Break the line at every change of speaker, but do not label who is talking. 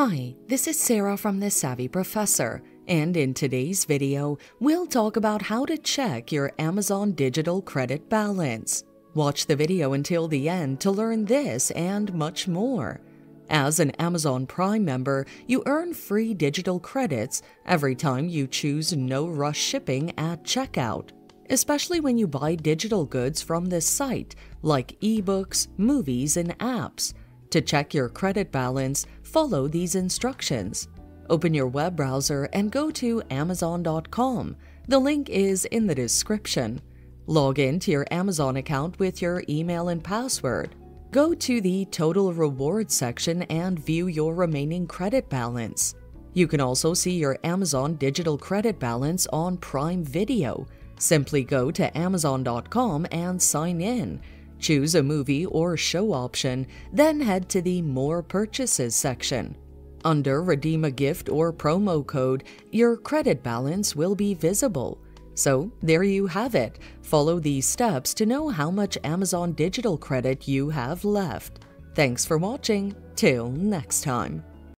Hi, this is Sarah from The Savvy Professor, and in today's video, we'll talk about how to check your Amazon digital credit balance. Watch the video until the end to learn this and much more. As an Amazon Prime member, you earn free digital credits every time you choose no rush shipping at checkout, especially when you buy digital goods from this site like ebooks, movies, and apps. To check your credit balance, follow these instructions. Open your web browser and go to Amazon.com. The link is in the description. Log in to your Amazon account with your email and password. Go to the Total Rewards section and view your remaining credit balance. You can also see your Amazon digital credit balance on Prime Video. Simply go to Amazon.com and sign in. Choose a movie or show option, then head to the More Purchases section. Under Redeem a Gift or Promo Code, your credit balance will be visible. So, there you have it. Follow these steps to know how much Amazon digital credit you have left. Thanks for watching. Till next time.